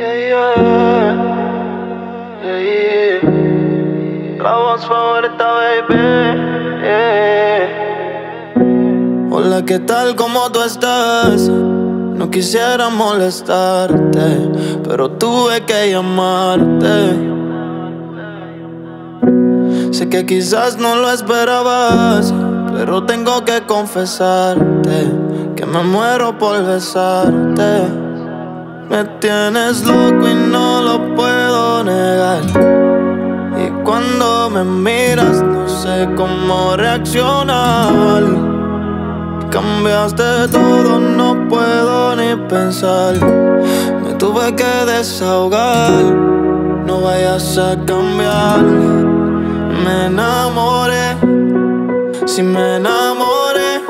Yeah, yeah. Yeah. La voz favorita, baby. Hola, ¿qué tal? ¿Cómo tú estás? No quisiera molestarte, pero tuve que llamarte. Sé que quizás no lo esperabas, pero tengo que confesarte que me muero por besarte. Me tienes loco y no lo puedo negar. Y cuando me miras, no sé cómo reaccionar. Cambiaste todo, no puedo ni pensar. Me tuve que desahogar, no vayas a cambiar. Me enamoré, si me enamoré,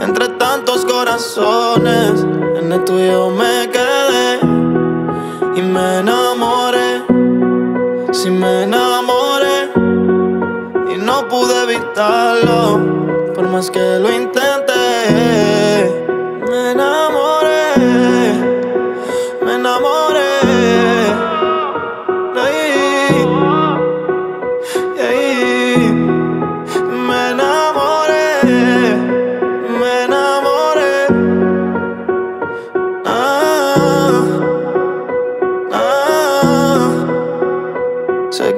entre tantos corazones, en el tuyo me quedé y me enamoré. Si me enamoré y no pude evitarlo, por más que lo intenté, me enamoré,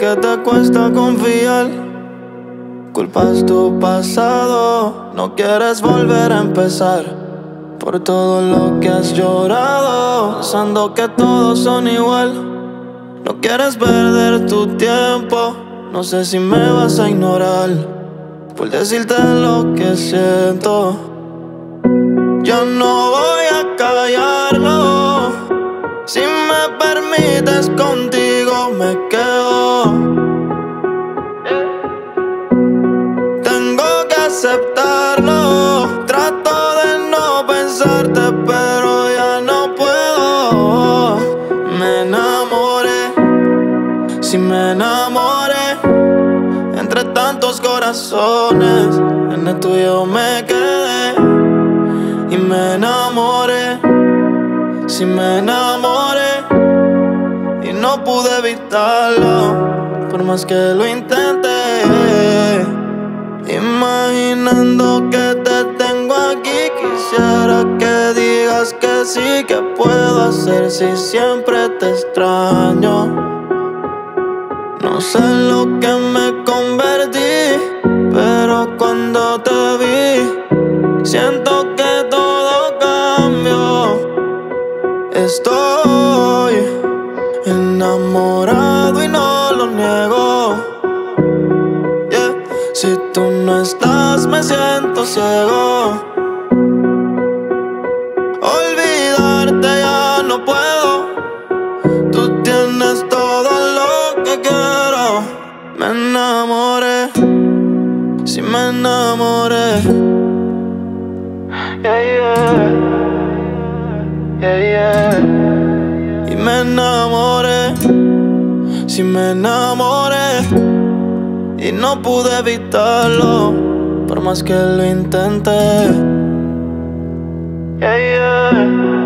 que te cuesta confiar. Culpas tu pasado, no quieres volver a empezar. Por todo lo que has llorado, pensando que todos son igual. No quieres perder tu tiempo, no sé si me vas a ignorar. Por decirte lo que siento, yo no voy a callarlo. Si me permites contigo me quedo. Si me enamoré. Entre tantos corazones, en el tuyo me quedé. Y me enamoré. Si me enamoré. Y no pude evitarlo. Por más que lo intenté. Imaginando que te tengo aquí, quisiera que digas que sí, que puedo hacer si siempre te extraño. Sé lo que me convertí, pero cuando te vi, siento que todo cambió. Estoy enamorado y no lo niego. Yeah. Si tú no estás, me siento ciego. Olvidarte ya no puedo. Tú tienes todo lo que quiero. Me enamoré. Si me enamoré. Yeah, yeah. Y me enamoré. Si me enamoré. Y no pude evitarlo. Por más que lo intenté. Yeah.